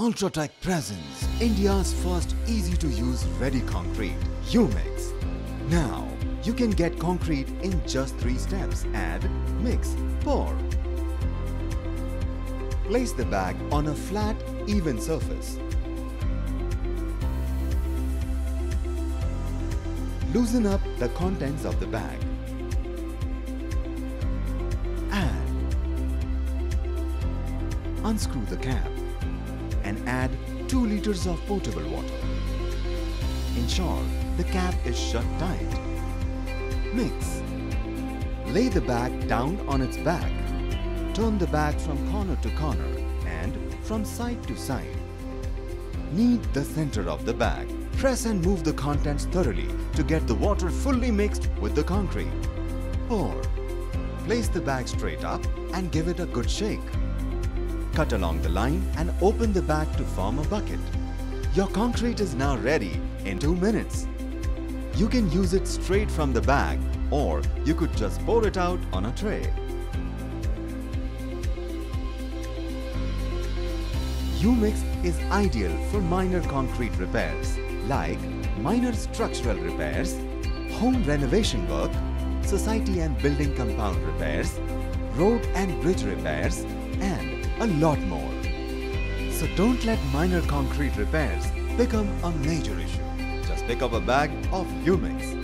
Ultratech presents India's first easy-to-use ready concrete, Umix. Now, you can get concrete in just three steps. Add, mix, pour. Place the bag on a flat, even surface. Loosen up the contents of the bag. Add. Unscrew the cap and add 2 liters of potable water. Ensure the cap is shut tight. Mix. Lay the bag down on its back. Turn the bag from corner to corner and from side to side. Knead the center of the bag. Press and move the contents thoroughly to get the water fully mixed with the concrete. Pour. Place the bag straight up and give it a good shake. Cut along the line and open the bag to form a bucket. Your concrete is now ready in 2 minutes. You can use it straight from the bag or you could just pour it out on a tray. Umix is ideal for minor concrete repairs like minor structural repairs, home renovation work, society and building compound repairs, road and bridge repairs and a lot more. So don't let minor concrete repairs become a major issue. Just pick up a bag of Umix